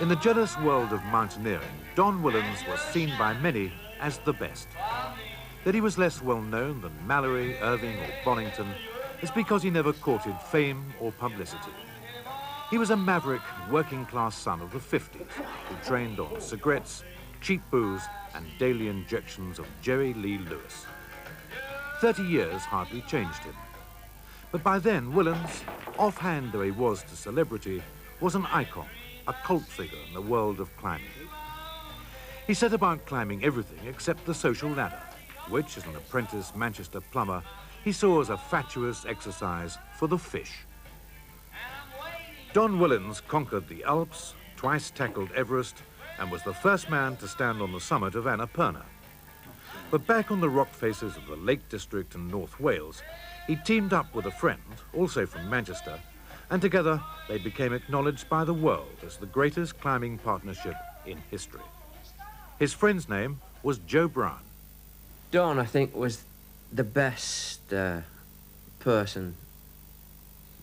In the jealous world of mountaineering, Don Whillans was seen by many as the best. That he was less well known than Mallory, Irvine or Bonington is because he never courted fame or publicity. He was a maverick, working-class son of the 50s who trained on cigarettes, cheap booze and daily injections of Jerry Lee Lewis. Thirty years hardly changed him. But by then, Whillans, offhand though he was to celebrity, was an icon, a cult figure in the world of climbing. He set about climbing everything except the social ladder, which, as an apprentice Manchester plumber, he saw as a fatuous exercise for the fish. Don Whillans conquered the Alps, twice tackled Everest, and was the first man to stand on the summit of Annapurna. But back on the rock faces of the Lake District in North Wales, he teamed up with a friend, also from Manchester, and together they became acknowledged by the world as the greatest climbing partnership in history. His friend's name was Joe Brown. Don, I think, was the best uh, person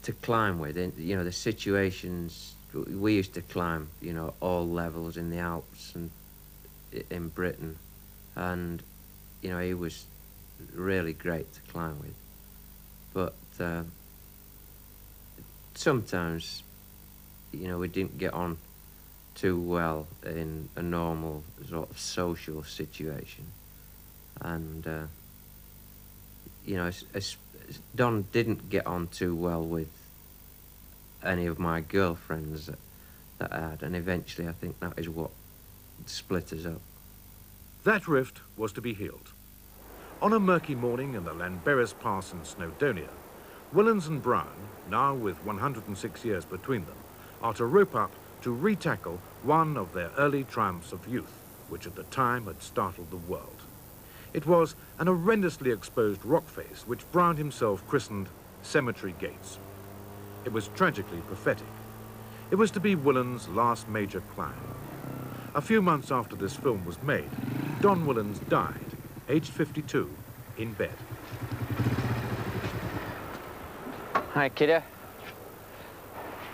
to climb with. In, you know, the situations we used to climb, you know, all levels in the Alps and in Britain, and you know, he was really great to climb with. But uh, sometimes, you know, we didn't get on too well in a normal sort of social situation. And, uh, you know, as, as Don didn't get on too well with any of my girlfriends that, that I had, and eventually I think that is what split us up. That rift was to be healed. On a murky morning in the Llanberis Pass in Snowdonia, Whillans and Brown, now with 106 years between them, are to rope up to retackle one of their early triumphs of youth, which at the time had startled the world. It was an horrendously exposed rock face which Brown himself christened Cemetery Gates. It was tragically prophetic. It was to be Whillans' last major climb. A few months after this film was made, Don Whillans died, aged 52, in bed. Hi, kiddo.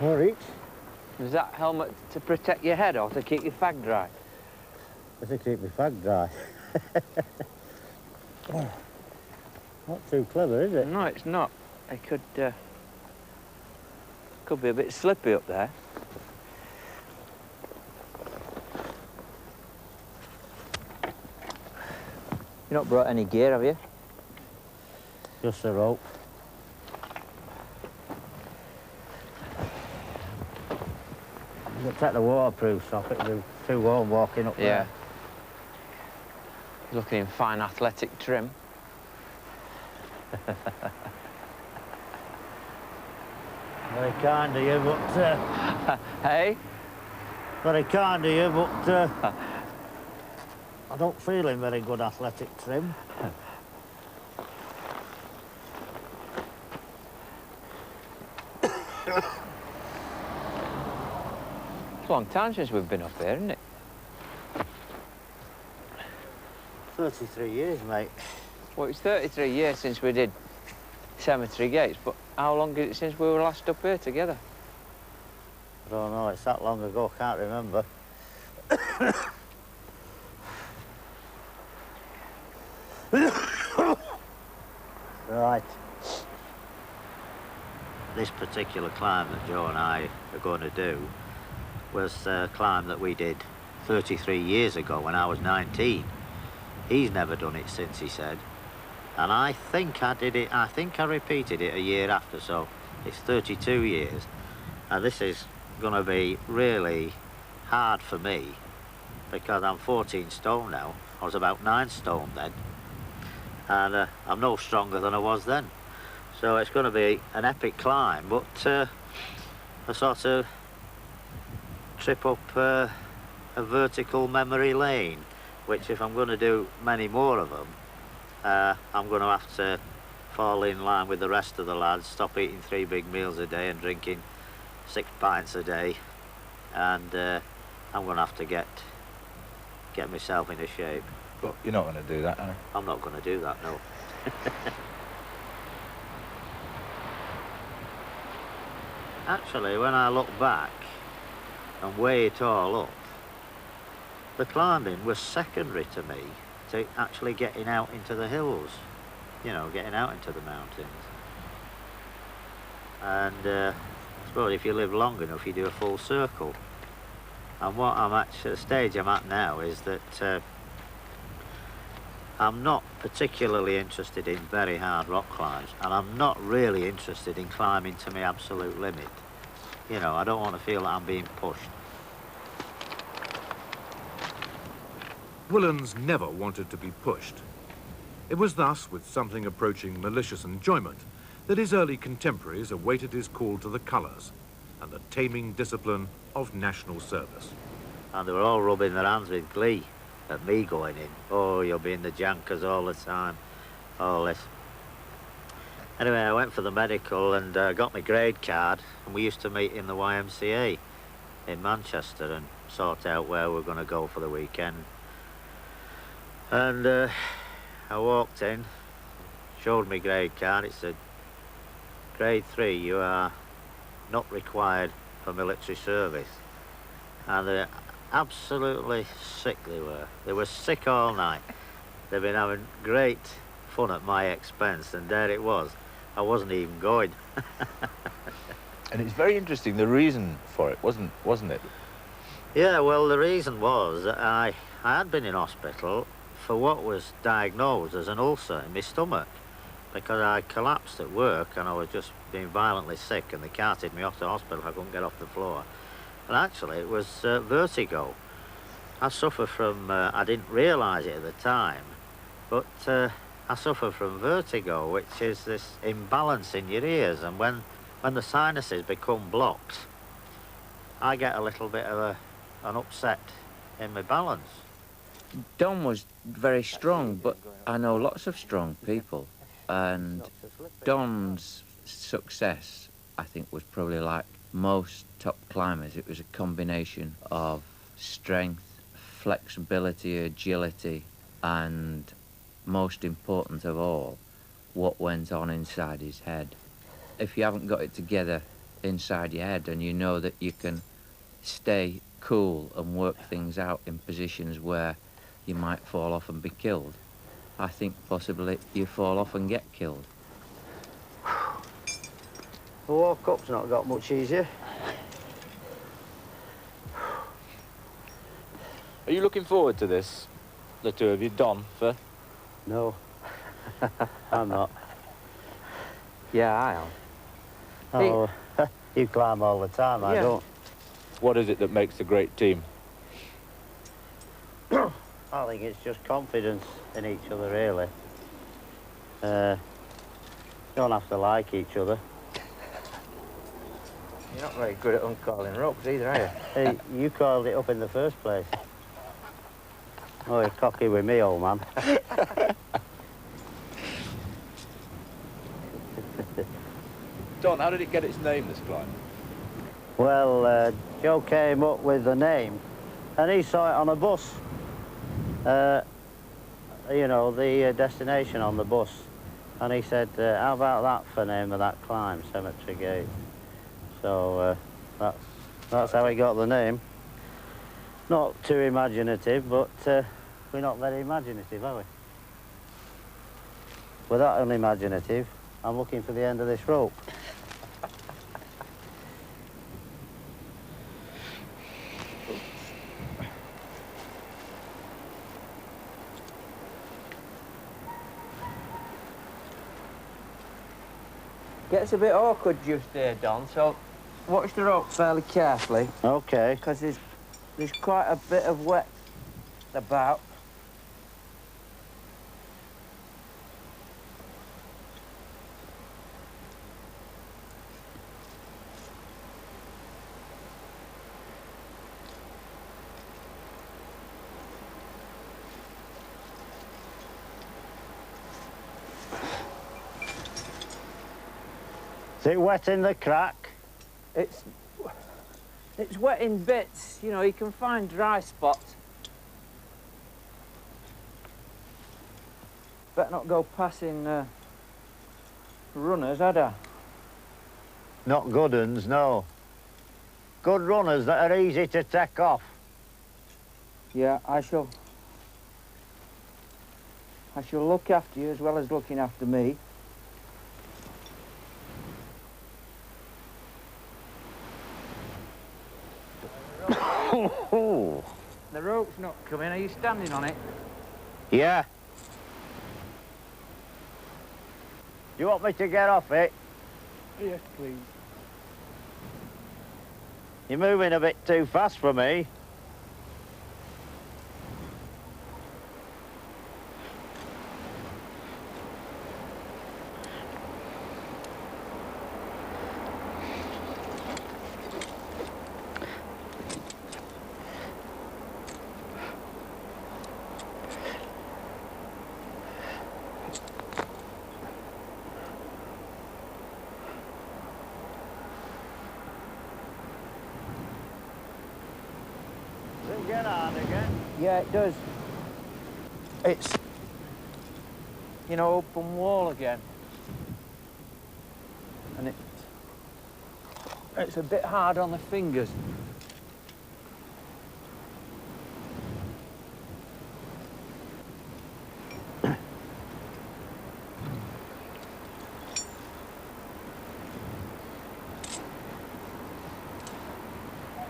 All right. Is that helmet to protect your head or to keep your fag dry? To keep my fag dry. not too clever, is it? No, it's not. It could, uh, could be a bit slippy up there. You not brought any gear, have you? Just a rope. Take the waterproofs off, it'll be too warm walking up Yeah. there. Yeah. Looking in fine athletic trim. Very kind of you, but... Uh, Hey? very kind of you, but... Uh, I don't feel in very good athletic trim. It's long time since we've been up here, isn't it? 33 years, mate. Well, it's 33 years since we did Cemetery Gates, but how long is it since we were last up here together? I don't know, it's that long ago, I can't remember. right. This particular climb that Joe and I are going to do was a climb that we did 33 years ago when I was 19. He's never done it since, he said. And I think I did it, I think I repeated it a year after, so it's 32 years. And this is going to be really hard for me because I'm 14 stone now. I was about nine stone then. And uh, I'm no stronger than I was then. So it's going to be an epic climb, but uh, a sort of trip up uh, a vertical memory lane, which if I'm going to do many more of them, uh, I'm going to have to fall in line with the rest of the lads, stop eating three big meals a day and drinking six pints a day, and uh, I'm going to have to get get myself into shape. But you're not going to do that, are you? I'm not going to do that, no. Actually, when I look back, and weigh it all up, the climbing was secondary to me to actually getting out into the hills, you know, getting out into the mountains. And uh, I suppose if you live long enough, you do a full circle. And what I'm at, the stage I'm at now is that uh, I'm not particularly interested in very hard rock climbs, and I'm not really interested in climbing to my absolute limit. You know, I don't want to feel that I'm being pushed. Whillans never wanted to be pushed. It was thus, with something approaching malicious enjoyment, that his early contemporaries awaited his call to the colours and the taming discipline of national service. And they were all rubbing their hands with glee at me going in. Oh, you'll be in the jankers all the time. Oh, all this. Anyway, I went for the medical and uh, got my grade card, and we used to meet in the YMCA in Manchester and sort out where we are going to go for the weekend. And uh, I walked in, showed me grade card. It said, grade three, you are not required for military service. And they're absolutely sick they were. They were sick all night. They've been having great fun at my expense, and there it was. I wasn't even going. and it's very interesting, the reason for it, wasn't, wasn't it? Yeah, well, the reason was that I, I had been in hospital for what was diagnosed as an ulcer in my stomach because I collapsed at work and I was just being violently sick and they carted me off to hospital. I couldn't get off the floor. And actually, it was uh, vertigo. I suffer from, uh, I didn't realise it at the time, but uh, I suffer from vertigo, which is this imbalance in your ears. And when, when the sinuses become blocked, I get a little bit of a, an upset in my balance. Don was very strong, but I know lots of strong people. And Don's success, I think, was probably like most top climbers. It was a combination of strength, flexibility, agility, and most important of all, what went on inside his head. If you haven't got it together inside your head and you know that you can stay cool and work things out in positions where you might fall off and be killed, I think possibly you fall off and get killed. The walk up's not got much easier. Are you looking forward to this, the two of you, Don, for? No, I'm not. Yeah, I am. Oh, you climb all the time, I don't. What is it that makes a great team? I think it's just confidence in each other, really. Uh, you don't have to like each other. You're not very good at uncalling ropes either, are you? Hey, you called it up in the first place. Oh, you're cocky with me, old man. Don, how did it get its name, this climb? Well, uh, Joe came up with the name, and he saw it on a bus. Uh, you know, the uh, destination on the bus. And he said, uh, how about that for name of that climb, Cemetery Gate? So uh, that's, that's how he got the name. Not too imaginative, but uh, we're not very imaginative, are we? We're that unimaginative. I'm looking for the end of this rope. Gets a bit awkward just there, Don, so watch the rope fairly carefully. Okay. Because there's, there's quite a bit of wet about. Is it wet in the crack? It's, it's wet in bits, you know, you can find dry spots. Better not go passing uh, runners, had I? Not good uns, no. good runners that are easy to take off. Yeah, I shall. I shall look after you as well as looking after me. Oh, The rope's not coming. Are you standing on it? yeah. You want me to get off it? Yes, please. You're moving a bit too fast for me. It does. It's, you know, open wall again. And it, it's a bit hard on the fingers.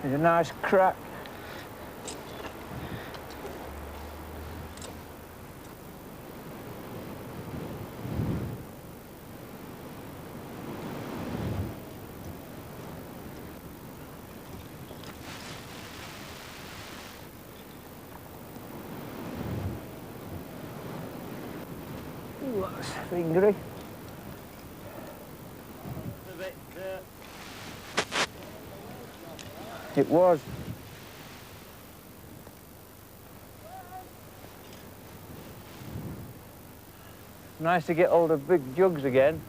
There's a nice crack. Ooh, that's fingery. It was. Nice to get hold of big jugs again.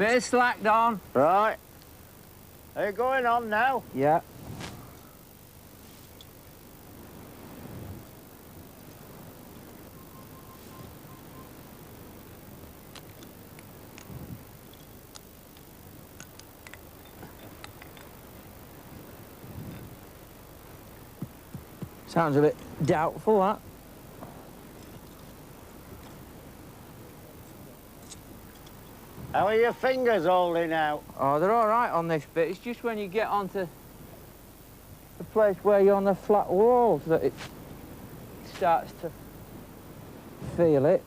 Bit of slack, Don. right. Are you going on now? Yeah. Sounds a bit doubtful, that. How are your fingers holding out? Oh, they're all right on this bit. It's just when you get onto the place where you're on the flat walls that it starts to feel it.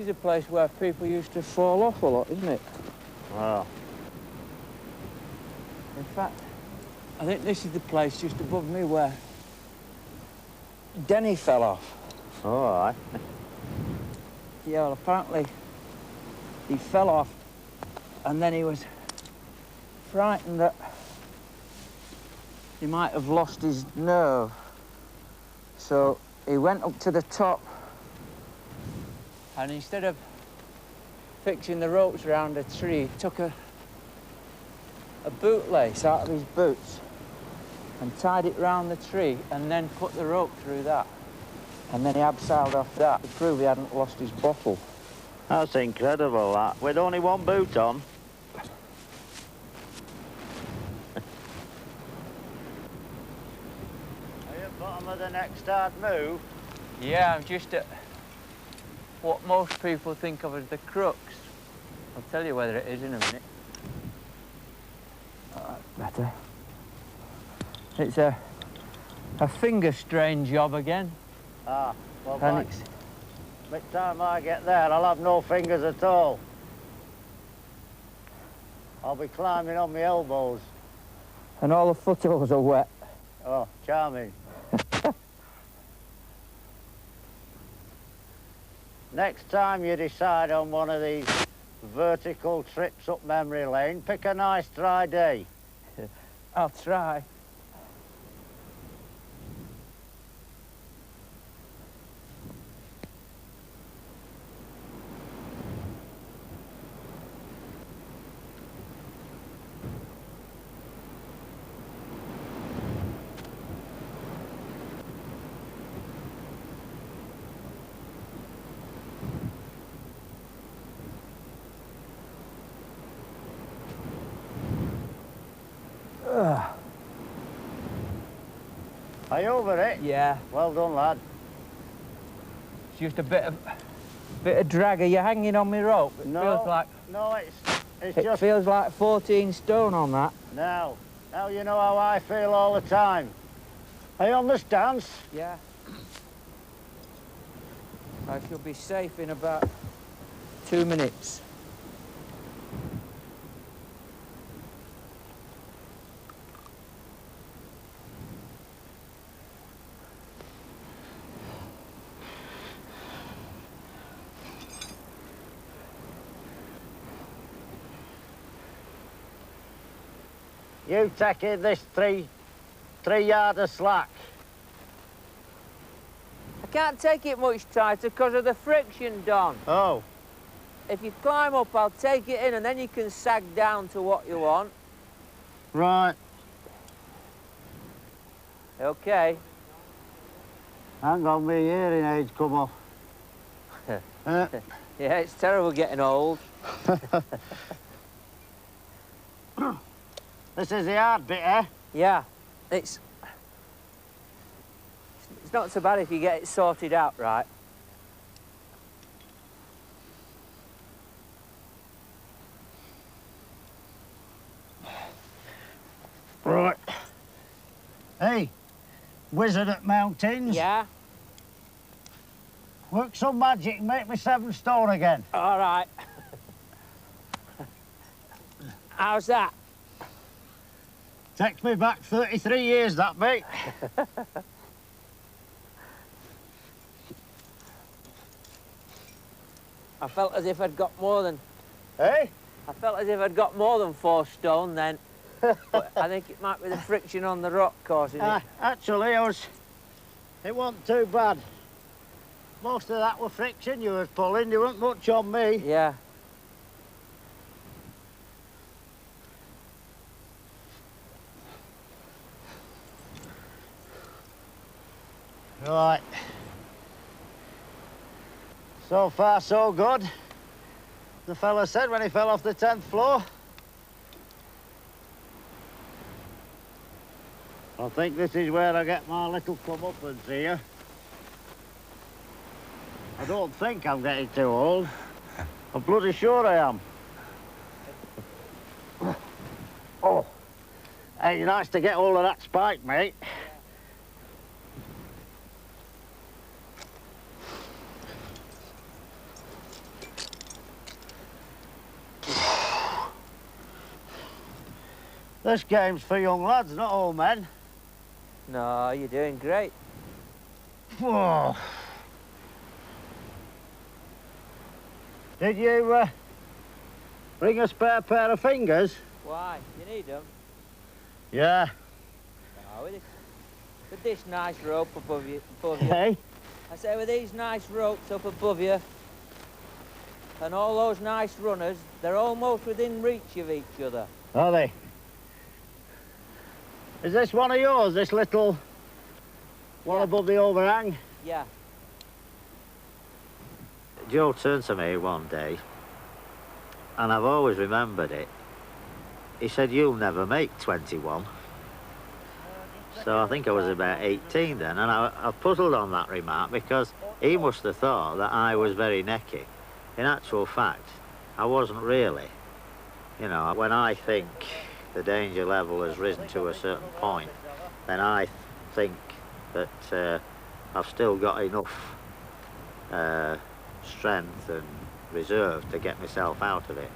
Is a place where people used to fall off a lot, isn't it? Well, In fact, I think this is the place just above me where Denny fell off. all right. Yeah, well, apparently he fell off and then he was frightened that he might have lost his nerve. So he went up to the top and instead of fixing the ropes around a tree, he took a, a bootlace out of his boots and tied it round the tree and then put the rope through that. And then he abseiled off that to prove he hadn't lost his bottle. That's incredible, that. With only one boot on. Are you at the bottom of the next hard move? Yeah, I'm just at what most people think of as the crux. I'll tell you whether it is in a minute. That's better. It's a a finger strain job again, Ah, well, and by by the time I get there, I'll have no fingers at all. I'll be climbing on my elbows. And all the footholes are wet. Oh, charming. Next time you decide on one of these vertical trips up memory lane, pick a nice dry day. I'll try. Over it? Yeah, Well done, lad. it's just a bit of bit of drag. Are you hanging on my rope? It No. feels like No, it's, it's it just... feels like 14 stone on that. Now, now you know how I feel all the time. Are you on this dance? Yeah. I shall be safe in about two minutes. You take in this three, three yard of slack. I can't take it much tighter because of the friction, Don. Oh, If you climb up, I'll take it in and then you can sag down to what you want. right. Okay. I'm Hang on, my hearing aids come off. Uh, Yeah, it's terrible getting old. this is the hard bit, eh? Yeah, it's... It's not so bad if you get it sorted out right. Right. Hey, wizard at mountains. Yeah? Work some magic and make me seven stone again. All right. How's that? Takes me back 33 years, that, mate. I felt as if I'd got more than... Hey? I felt as if I'd got more than four stone then. but I think it might be the friction on the rock causing Uh, it. actually, I was... It wasn't too bad. Most of that were friction you was pulling. There wasn't much on me. Yeah. Right. So far, so good. The fella said when he fell off the 10th floor. I think this is where I get my little comeuppance here. I don't think I'm getting too old. I'm bloody sure I am. Oh. Hey, nice to get hold of that spike, mate. This game's for young lads, not old men. No, you're doing great. Whoa. Did you uh, bring a spare pair of fingers? Why? You need them? Yeah. No, with this, with this nice rope above you, above you. Hey? I say with these nice ropes up above you, and all those nice runners, they're almost within reach of each other. Are they? Is this one of yours, this little one Yeah. above the overhang? Yeah. Joe turned to me one day, and I've always remembered it. He said, You'll never make 21. So I think I was about 18 then, and I, I puzzled on that remark because he must have thought that I was very necky. In actual fact, I wasn't really. You know, when I think the danger level has risen to a certain point, then I think that uh, I've still got enough uh, strength and reserve to get myself out of it.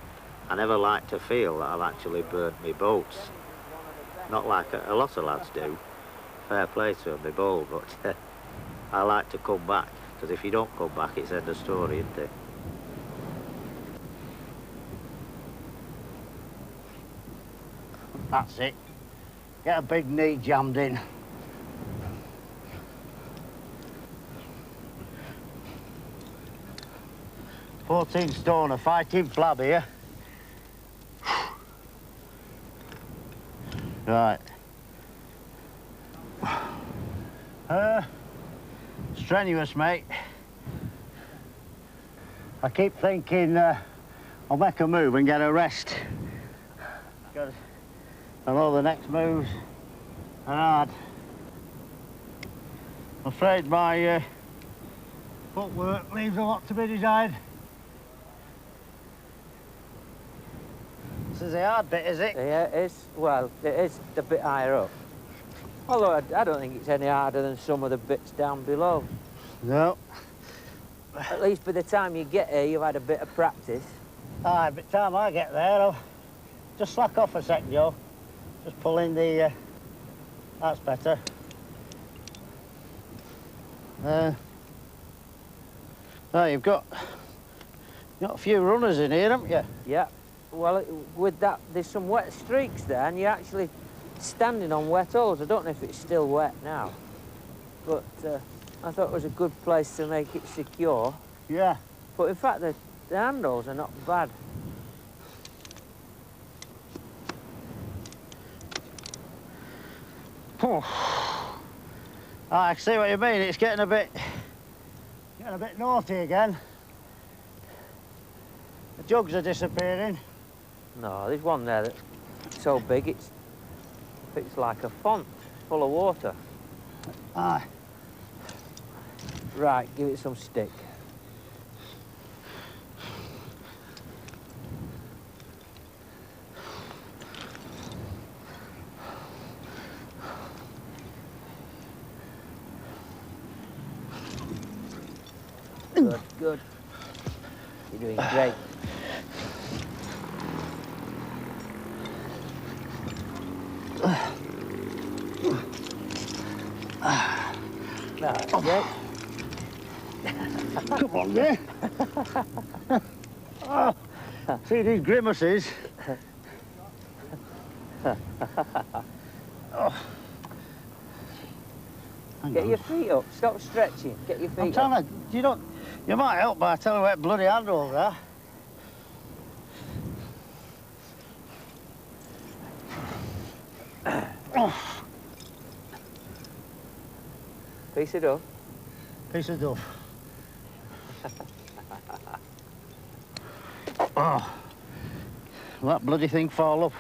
I never like to feel that I've actually burnt my boats. Not like a, a lot of lads do. Fair play to them, they bowl, but I like to come back, because if you don't come back, it's end of story, isn't it? That's it. Get a big knee jammed in. Fourteen stone, a fighting flab here. Right. Uh, strenuous, mate. I keep thinking uh, I'll make a move and get a rest. Got I all the next moves are hard. I'm afraid my uh, footwork leaves a lot to be desired. This is the hard bit, is it? Yeah, it's, well, it is the bit higher up. Although I, I don't think it's any harder than some of the bits down below. No. At least by the time you get here, you've had a bit of practice. Aye, by the time I get there, I'll just slack off a sec, Joe. Just pull in the... Uh, that's better. Uh, oh, you've got... You've got a few runners in here, haven't you? Yeah. Well, it- with that, there's some wet streaks there, and you're actually standing on wet holes. I don't know if it's still wet now, but uh, I thought it was a good place to make it secure. Yeah. But in fact, the, the handles are not bad. Oh, I see what you mean. It's getting a bit... Getting a bit naughty again. The jugs are disappearing. No, there's one there that's so big it's it's like a font full of water. Aye. Right, give it some stick. Good, good. You're doing great. That's it. Come on, there. oh, see these grimaces? oh. Get your feet up. Stop stretching. Get your feet I'm feet up. trying to... You don't... You might help by telling where bloody handles are. oh, Piece it up. piece of duff. oh. Will that bloody thing fall up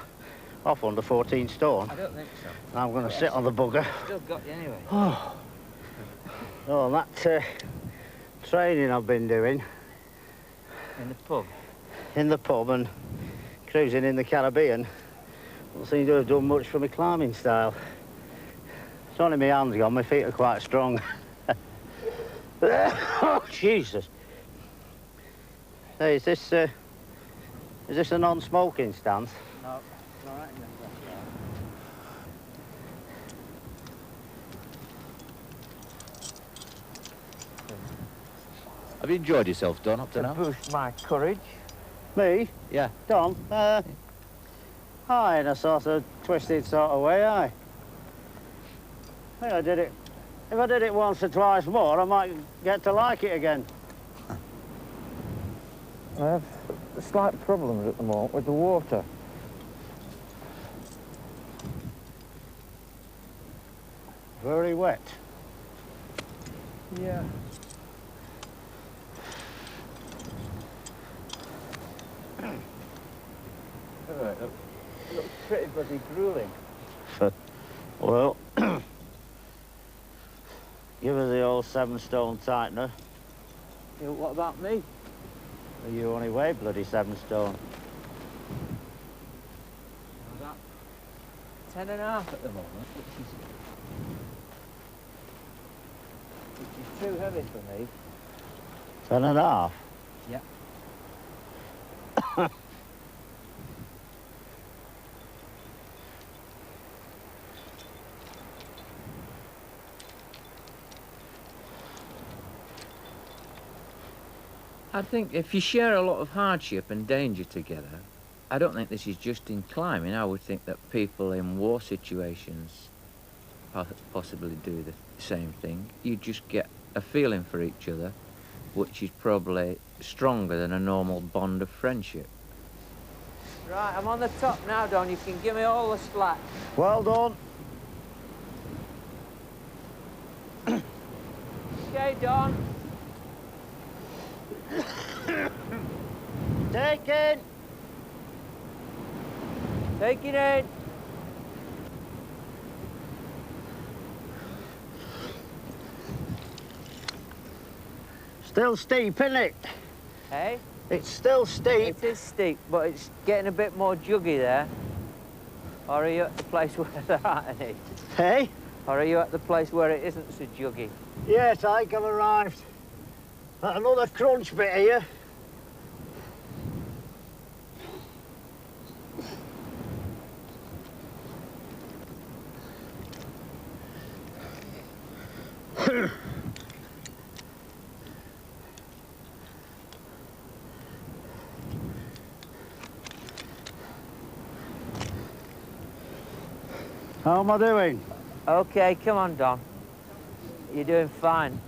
off under 14 stone? I don't think so. I'm going to sit on the bugger. Still got you anyway. Oh, oh that uh, training I've been doing In the pub. in the pub and cruising in the Caribbean doesn't seem to have done much for my climbing style. It's only my hands gone, my feet are quite strong. oh, Jesus. Hey, is this, uh, is this a non-smoking stance? No, all right. Have you enjoyed yourself, Don, up to To now? boost my courage. Me? Yeah. Don? Uh, aye, in a sort of twisted sort of way, aye. I think I did it. If I did it once or twice more, I might get to like it again. I have slight problems at the moment with the water. Very wet. Yeah. Alright, look, looks pretty bloody grueling. Well, give us the old seven stone tightener. Yeah, what about me? You only weigh bloody seven stone. Ten and a half at the moment, which is which is too heavy for me. Ten and a half? Yeah. I think if you share a lot of hardship and danger together, I don't think this is just in climbing. I would think that people in war situations possibly do the same thing. You just get a feeling for each other, which is probably stronger than a normal bond of friendship. Right, I'm on the top now, Don. You can give me all the slack. Well done. Okay, Don. Take it. Take it in. Still steep, isn't it? Hey? It's still steep. It is steep, but it's getting a bit more juggy there. Or are you at the place where there aren't any? Hey? Or are you at the place where it isn't so juggy? Yes, I think I've arrived at another crunch bit here. How am I doing? Okay, come on, Don. You're doing fine.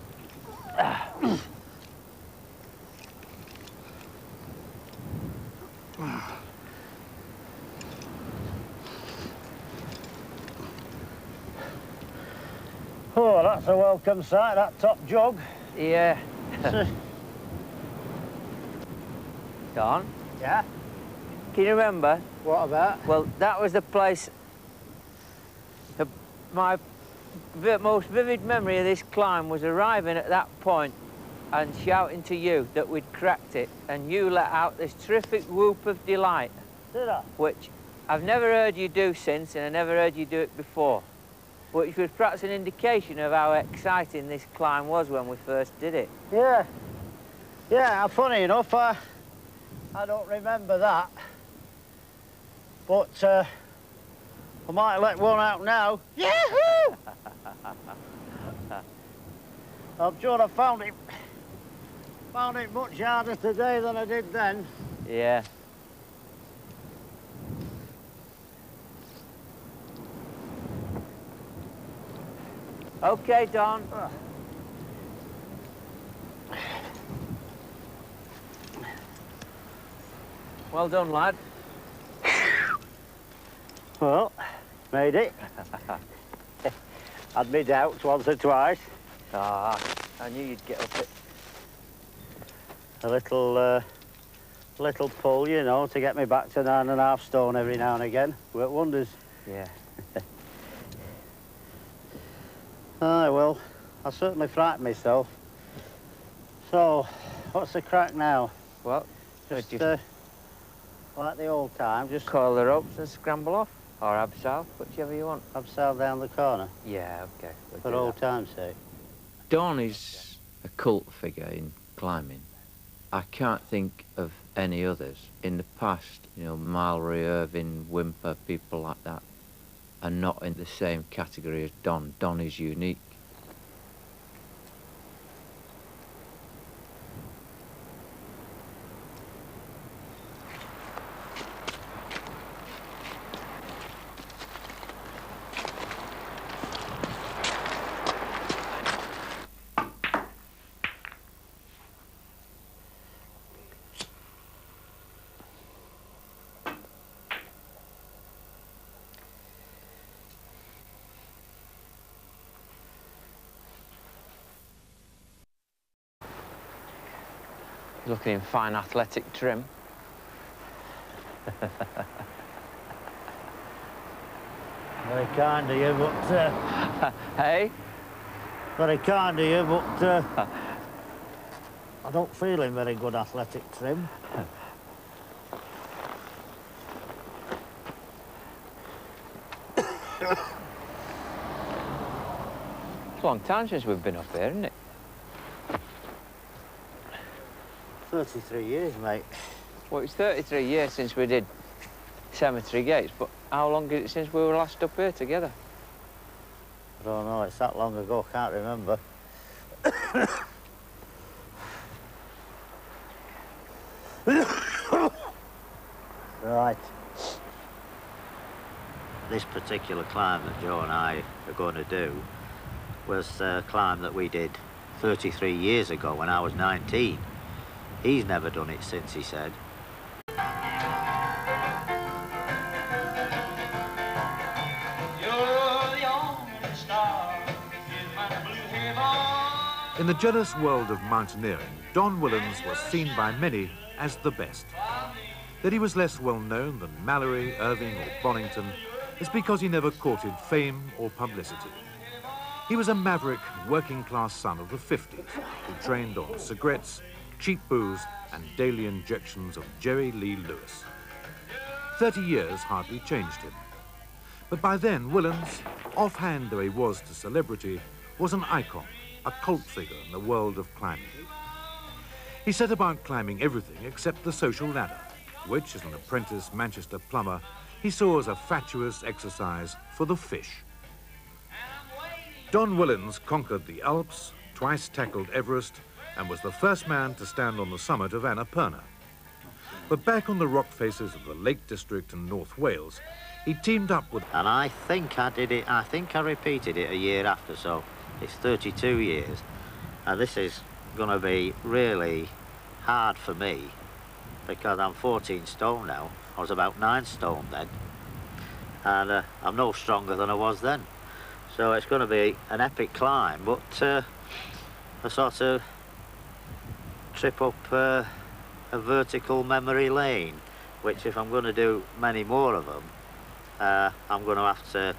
Oh, that's a welcome sight, that top jug. Yeah. Don, Yeah? can you remember? What about? Well, that was the place. My most vivid memory of this climb was arriving at that point and shouting to you that we'd cracked it, and you let out this terrific whoop of delight, Did I? which I've never heard you do since, and I never heard you do it before, which was perhaps an indication of how exciting this climb was when we first did it. Yeah. Yeah, funny enough, I, I don't remember that. But uh, I might let one out now. Yahoo! I'm sure I found it, found it much harder today than I did then. Yeah. Okay, Don. Well done, lad. Well, made it. Had me doubts once or twice. Ah, I knew you'd get up it. A little, uh, little pull, you know, to get me back to nine and a half stone every now and again. Worked wonders. Yeah. Aye, well, I certainly frightened myself. So, what's the crack now? Well, Just, just uh, like the old time, just coil the ropes and scramble off, or abseil, whichever you want. upside down the corner, Yeah, okay. we'll for all old that. time's sake. Don is a cult figure in climbing. I can't think of any others. In the past, you know, Mallory, Irvine, Whymper, people like that are not in the same category as Don. Don is unique. Looking in fine athletic trim. Very kind of you, but uh, Hey? very kind of you, but uh, I don't feel in very good athletic trim. It's a long time since we've been up here, isn't it? Thirty-three years, mate. Well, it's 33 years since we did Cemetery Gates, but how long is it since we were last up here together? I don't know. It's that long ago. Can't remember. Right. This particular climb that Joe and I are going to do was a climb that we did 33 years ago when I was 19. He's never done it since, he said. In the jealous world of mountaineering, Don Whillans was seen by many as the best. That he was less well known than Mallory, Irvine or Bonington is because he never courted fame or publicity. He was a maverick, working-class son of the 50s who trained on cigarettes, cheap booze and daily injections of Jerry Lee Lewis. Thirty years hardly changed him. But by then, Whillans, offhand though he was to celebrity, was an icon a cult figure in the world of climbing. He set about climbing everything except the social ladder, which, as an apprentice Manchester plumber, he saw as a fatuous exercise for the fish. Don Whillans conquered the Alps, twice tackled Everest, and was the first man to stand on the summit of Annapurna. But back on the rock faces of the Lake District in North Wales, he teamed up with... And I think I did it, I think I repeated it a year after, so it's 32 years. And this is going to be really hard for me because I'm 14 stone now. I was about 9 stone then. And uh, I'm no stronger than I was then. So it's going to be an epic climb, but uh, a sort of trip up uh, a vertical memory lane, which if I'm going to do many more of them, uh, I'm going to have to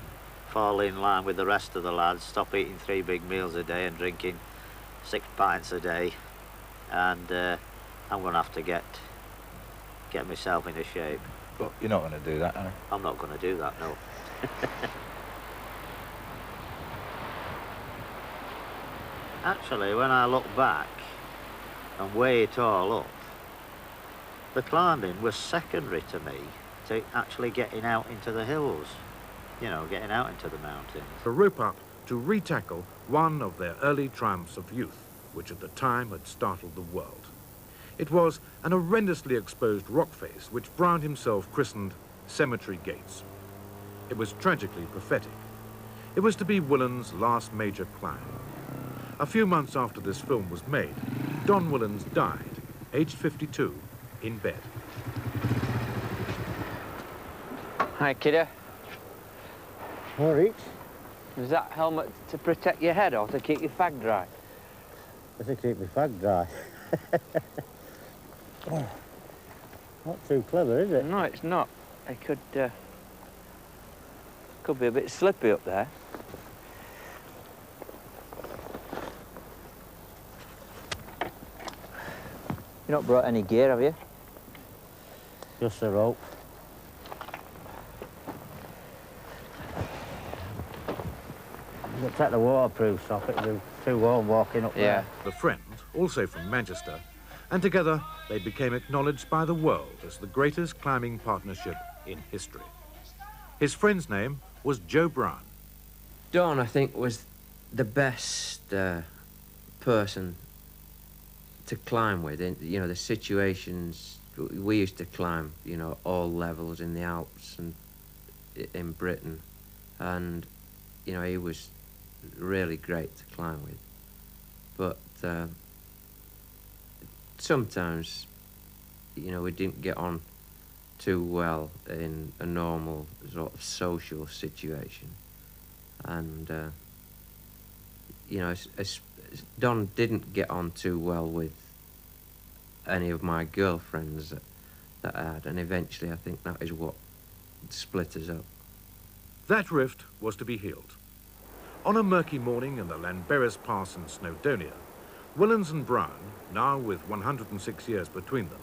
fall in line with the rest of the lads, stop eating three big meals a day and drinking six pints a day. And uh, I'm going to have to get get myself into shape. But you're not going to do that, are you? I'm not going to do that, no. Actually, when I look back and weigh it all up, the climbing was secondary to me to actually getting out into the hills you know, getting out into the mountains. A rope up to retackle one of their early triumphs of youth, which at the time had startled the world. It was an horrendously exposed rock face which Brown himself christened Cemetery Gates. It was tragically prophetic. It was to be Whillans' last major climb. A few months after this film was made, Don Whillans died, aged 52, in bed. Hi, kiddo. All right. Is that helmet to protect your head or to keep your fag dry? To keep my fag dry. Not too clever, is it? No, it's not. It could, uh, could be a bit slippy up there. You not brought any gear, have you? Just a rope. You'll take the waterproofs off, it'll be too warm walking up Yeah. The friend, also from Manchester, and together they became acknowledged by the world as the greatest climbing partnership in history. His friend's name was Joe Brown. Don, I think, was the best uh, person to climb with. In, you know, the situations we used to climb, you know, all levels in the Alps and in Britain, and you know, he was really great to climb with. But uh, sometimes, you know, we didn't get on too well in a normal sort of social situation, and uh, you know, as, as Don didn't get on too well with any of my girlfriends that, that I had, and eventually I think that is what split us up. That rift was to be healed. On a murky morning in the Llanberis Pass in Snowdonia, Whillans and Brown, now with 106 years between them,